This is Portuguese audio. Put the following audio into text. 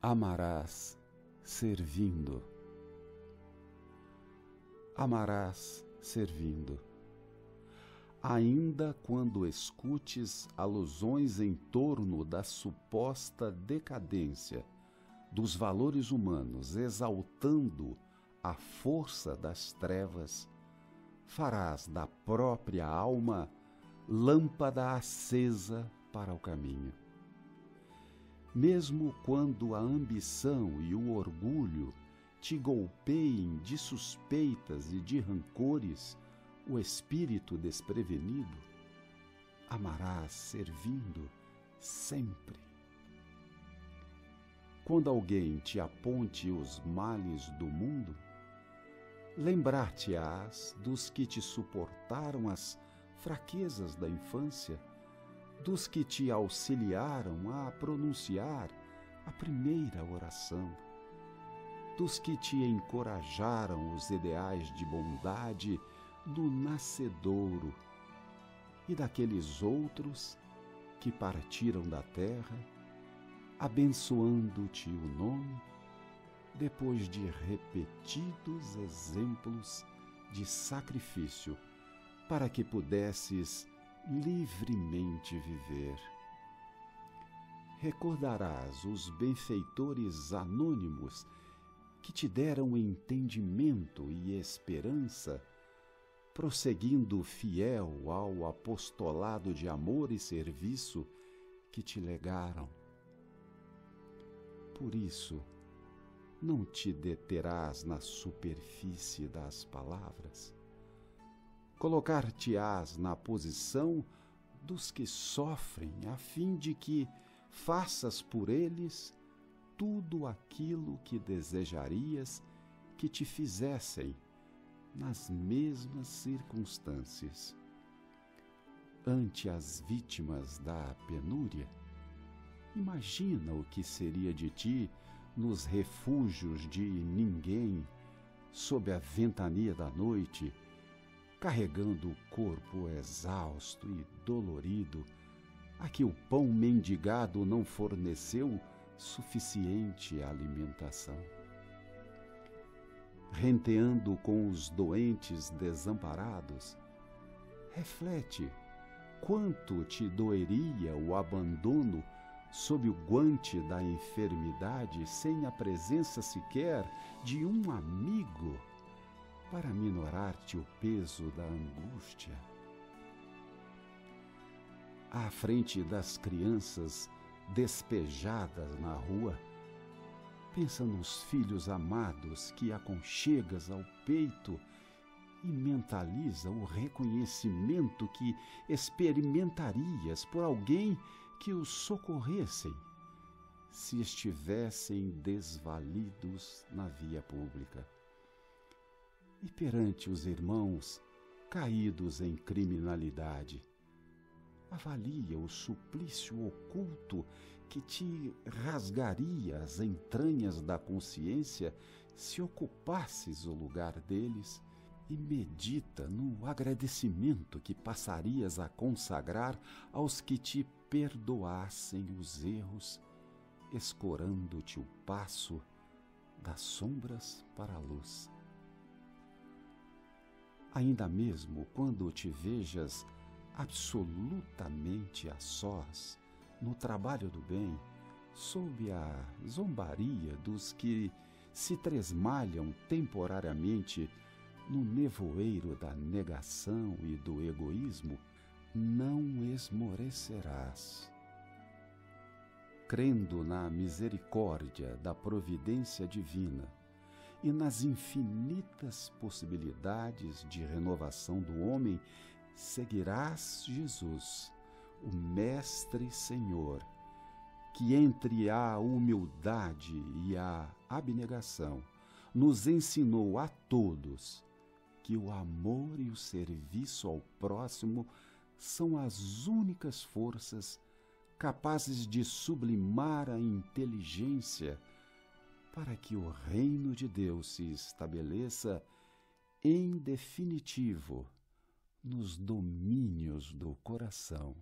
amarás servindo. Amarás servindo. Ainda quando escutes alusões em torno da suposta decadência dos valores humanos, exaltando a força das trevas, farás da própria alma lâmpada acesa para o caminho mesmo quando a ambição e o orgulho te golpeiem de suspeitas e de rancores o espírito desprevenido, amarás servindo sempre. Quando alguém te aponte os males do mundo, lembrar-te-ás dos que te suportaram as fraquezas da infância dos que te auxiliaram a pronunciar a primeira oração, dos que te encorajaram os ideais de bondade do nascedouro e daqueles outros que partiram da terra, abençoando-te o nome, depois de repetidos exemplos de sacrifício, para que pudesses livremente viver. Recordarás os benfeitores anônimos que te deram entendimento e esperança, prosseguindo fiel ao apostolado de amor e serviço que te legaram. Por isso, não te deterás na superfície das palavras Colocar-te-ás na posição dos que sofrem, a fim de que faças por eles tudo aquilo que desejarias que te fizessem nas mesmas circunstâncias. Ante as vítimas da penúria, imagina o que seria de ti nos refúgios de ninguém, sob a ventania da noite, carregando o corpo exausto e dolorido, a que o pão mendigado não forneceu suficiente alimentação. Renteando com os doentes desamparados, reflete quanto te doeria o abandono sob o guante da enfermidade sem a presença sequer de um amigo para minorar-te o peso da angústia. À frente das crianças despejadas na rua, pensa nos filhos amados que aconchegas ao peito e mentaliza o reconhecimento que experimentarias por alguém que os socorressem se estivessem desvalidos na via pública e perante os irmãos caídos em criminalidade. Avalia o suplício oculto que te rasgaria as entranhas da consciência se ocupasses o lugar deles e medita no agradecimento que passarias a consagrar aos que te perdoassem os erros, escorando-te o passo das sombras para a luz ainda mesmo quando te vejas absolutamente a sós no trabalho do bem, sob a zombaria dos que se tresmalham temporariamente no nevoeiro da negação e do egoísmo, não esmorecerás. Crendo na misericórdia da providência divina, e nas infinitas possibilidades de renovação do homem, seguirás Jesus, o Mestre Senhor, que entre a humildade e a abnegação nos ensinou a todos que o amor e o serviço ao próximo são as únicas forças capazes de sublimar a inteligência para que o reino de Deus se estabeleça em definitivo nos domínios do coração.